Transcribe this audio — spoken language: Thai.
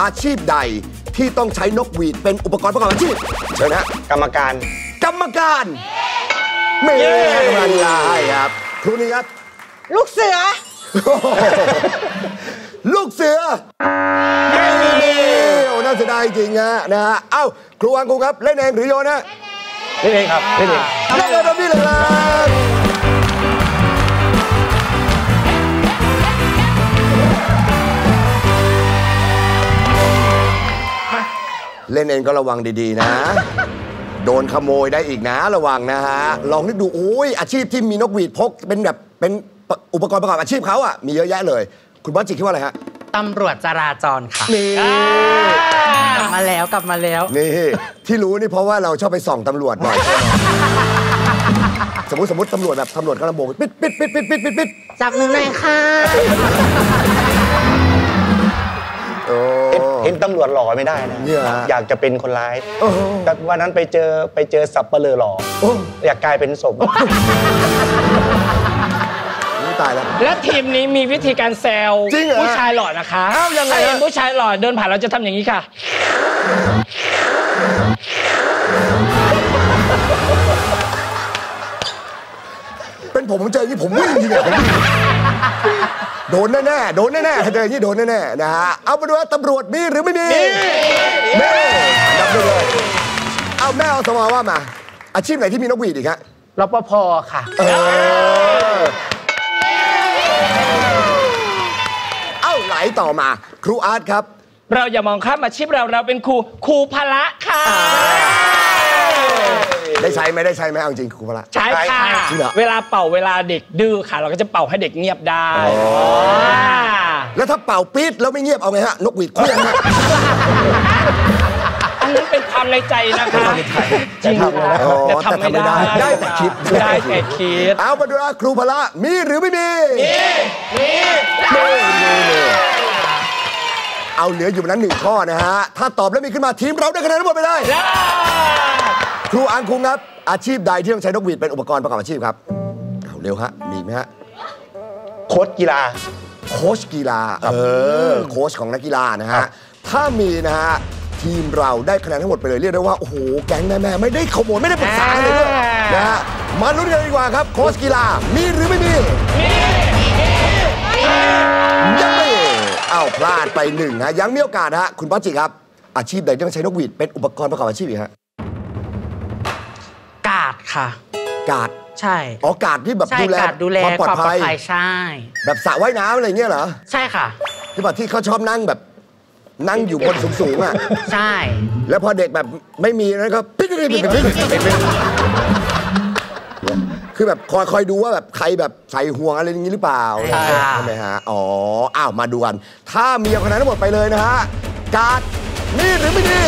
อาชีพใดที่ต้องใช้นกหวีดเป็นอุปกรณ์ประกอบอาชีพ เชิญนะกรรมการ กรรมการเมย์กรรมการกีฬาให้ครับครูนี่ครับ ลูกเสือ ลูกเสือไม่มีโอ้น่าเสียดายจริงฮะนะฮะเอ้าครูอังครูครับ เล่นเองหรือโยนนะนี่เองครับนี่เองเล่นเองแบบนี้เลยครับ เล่นเองก็ระวังดีๆนะ โดนขโมยได้อีกนะระวังนะฮะ ลองนึกดูโอ้ยอาชีพที่มีนกหวีดพกเป็นแบบเป็นอุปกรณ์ประกอบอาชีพเขาอะมีเยอะแยะเลย คุณบอสจิคิดว่าอะไรฮะตำรวจจราจรค่ะ นี่กลับมาแล้วกลับมาแล้ว นี่ที่รู้นี่เพราะว่าเราชอบไปส่องตำรวจบ่อยใช่ไหมสมมติสมมติตำรวจแบบตำรวจกำลังโบกปิดปิดปิดปิดปิดปิดปิดจับหนูหน่อยค่ะ เห็นเห็นตำรวจหล่อไม่ได้นะเนี่ยฮะ อยากจะเป็นคนร้ายโอ้โหแต่วันนั้นไปเจอไปเจอสับเปลือหล่อโอ้อยากกลายเป็นศพนี่ตายแล้ว และทีมนี้มีวิธีการแซวจริงเหรอผู้ชายหล่อนะคะอ้าวยังไงถ้าเห็นฮะผู้ชายหล่อเดินผ่านเราจะทำอย่างนี้ค่ะ เป็นผมผมเจออย่างนี้ผมวิ่งจริงๆอะผมวิ่ง โดนแน่ๆ โดนแน่ๆถ้าเจออย่างนี้โดนแน่ๆ นะฮะ เอามาดูว่าตำรวจมีหรือไม่มีมีอันดับหนึ่งเลย เอาแม่เอาสมอว่ามา อาชีพไหนที่มีนกหวีดอีกฮะรปภค่ะ เออเอ้าไหลต่อมา ครูอาร์ตครับ เราอย่ามองข้ามอาชีพเราเราเป็นครูครูพละค่ะ ได้ใช้ไหมได้ใช้ไหมเอาจริงครูพละ ใช่ค่ะ จริงเหรอ เวลาเป่าเวลาเด็กดื้อค่ะ เราก็จะเป่าให้เด็กเงียบได้แล้วถ้าเป่าปี๊ดแล้วไม่เงียบเอาไงฮะนกหวีดเคลี้ยงฮะอันนั้นเป็นความในใจนะคะจริงค่ะอ๋อแต่ทำไม่ได้ได้แต่คิดได้แต่คิดเอามาดูว่าครูพละมีหรือไม่มีมีมีเอาเหลืออยู่นั้นหนึ่งข้อนะฮะ ถ้าตอบแล้วมีขึ้นมาทีมเราได้คะแนนทั้งหมดไปเลย ครูอังคุงครับ อาชีพใดที่ต้องใช้นกหวีดเป็นอุปกรณ์ประกอบอาชีพครับเอาเร็วฮะมีไหมฮะโค้ชกีฬา โค้ชกีฬาเออโค้ชของนักกีฬานะฮะถ้ามีนะฮะทีมเราได้คะแนนทั้งหมดไปเลยเรียกได้ว่า โอ้โห แก๊งแม่แม่ๆไม่ได้ขโมยไม่ได้ปรึกษากันเลยด้วยนะฮะมาลุ้นกันดีกว่าครับ โค้ชกีฬามีหรือไม่มียังไม่เอ้าพลาดไปหนึ่งฮะยังมีโอกาสฮะคุณป้าจิครับ อาชีพใดที่ต้องใช้นกหวีดเป็นอุปกรณ์ประกอบอาชีพอีกฮะกา ดค่ะ กาดใช่อ๋อกาดที่แบบใช่ดูแลกาดดูแลความปลอดภัยใช่ แบบสระว่ายน้ำอะไรเงี้ยเหรอใช่ค่ะ ที่แบบที่เขาชอบนั่งแบบ นั่งอยู่บนสูงๆอะใช่ แล้วพอเด็กแบบไม่มีแล้วก็ปิ๊ดปิ๊ดปิ๊ดปิ๊ดปิ๊ดปิ๊ดปิ๊ดคือแบบคอยคอยดูว่าแบบใครแบบใส่ห่วงอะไรอย่างนี้หรือเปล่าใช่ค่ะใช่ไหมฮะอ๋ออ้าวมาดูกันถ้ามีเอาคะแนนทั้งหมดไปเลยนะฮะการ์ดมีหรือไม่มี